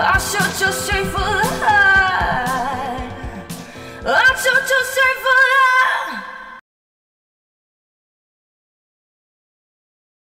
I shot you straight for the heart. I shoot you straight.